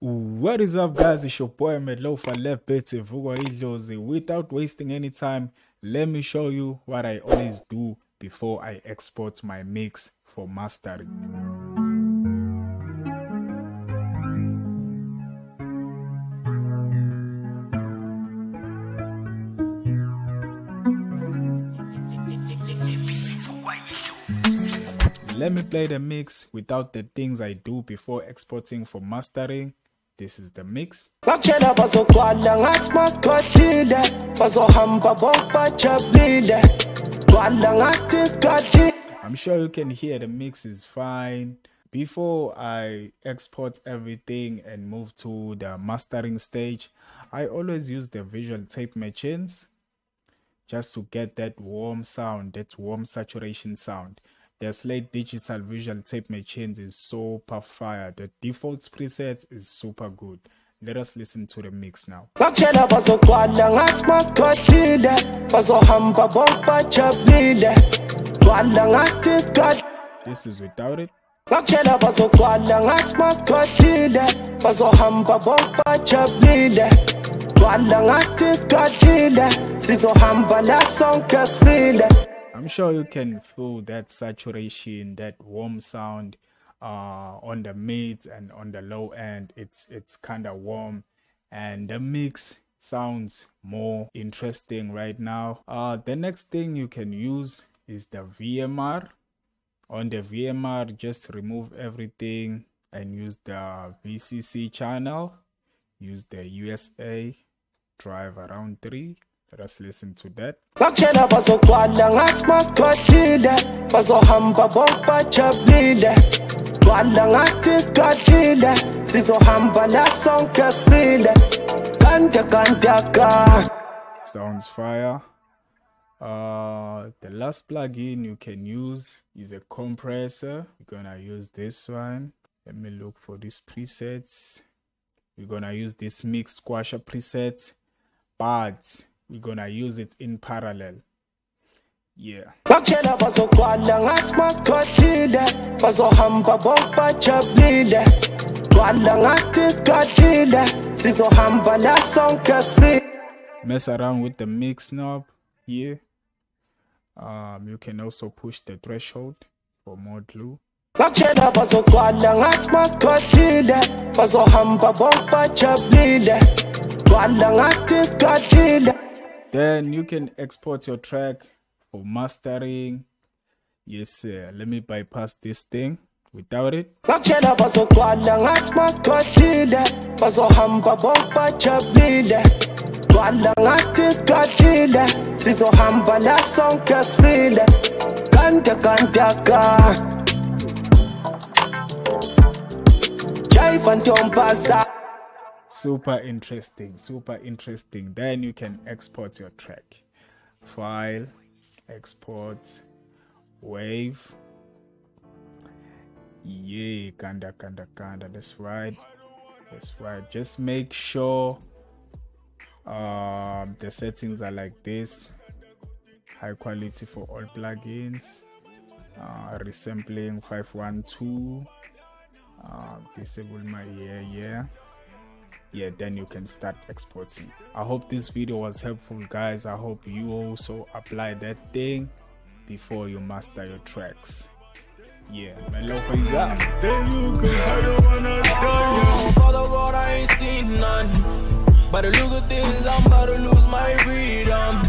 What is up, guys? It's your boy Mad Lopher Lepete Idlozi. Without wasting any time, let me show you what I always do before I export my mix for mastering. Let me play the mix without the things I do before exporting for mastering this is the mix. I'm sure you can hear the mix is fine. Before I export everything and move to the mastering stage, I always use the Virtual Tape Machines just to get that warm sound, that warm saturation sound. The Slate Digital Virtual Tape Machines is super fire. The default preset is super good. Let us listen to the mix now. This is without it. bazogcwala ngathi bazohamba bonke bajabulile gcwala ngathi sizohamba la sonke kusile I'm sure you can feel that saturation, that warm sound uh, on the mids and on the low end. It's it's kind of warm, and the mix sounds more interesting right now. Uh, the next thing you can use is the VMR. On the VMR, just remove everything and use the VCC channel. Use the USA drive around 3 let us listen to that. bakutshela bazogcwala ngathi masikhohlile bazohamba bonke bajabulile gcwala ngathi sikhohlile sizohamba la sonke kusile kanta kantaka sounds fire. Uh the last plugin you can use is a compressor. We're gonna use this one. Let me look for these presets. We're gonna use this mix squasher preset but we're gonna use it in parallel. Yeah. Bakutshela bazogcwala ngathi masikhohlile bazohamba bonke bajabulile gcwala ngathi sikhohlile sizohamba la sonke mess around with the mix knob here um you can also push the threshold for more glue. Bakutshela bazogcwala ngathi masikhohlile bazohamba bonke bajabulile gcwala ngathi sikhohlile then you can export your track for mastering. Yes let me bypass this thing without it super interesting super interesting. Then you can export your track. File export wave. Yeah kanda kanda kanda. That's right that's right. Just make sure um, the settings are like this. High quality for all plugins. Uh, resampling 512 uh, disable my yeah yeah yeah then you can start exporting. I hope this video was helpful guys. I hope you also apply that thing before you master your tracks. Yeah my love for you. Out but the look of things i'm about to lose my freedom.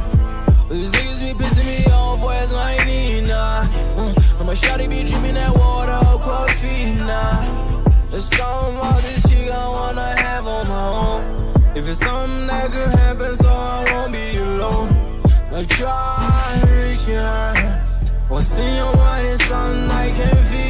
These niggas be pissing me off where's my nina. Mm. I'm a shawty be dreaming that water coffee now there's something about this If it's something that could happen, so I won't be alone. Like try reaching high. What's in your mind is something I can't feel.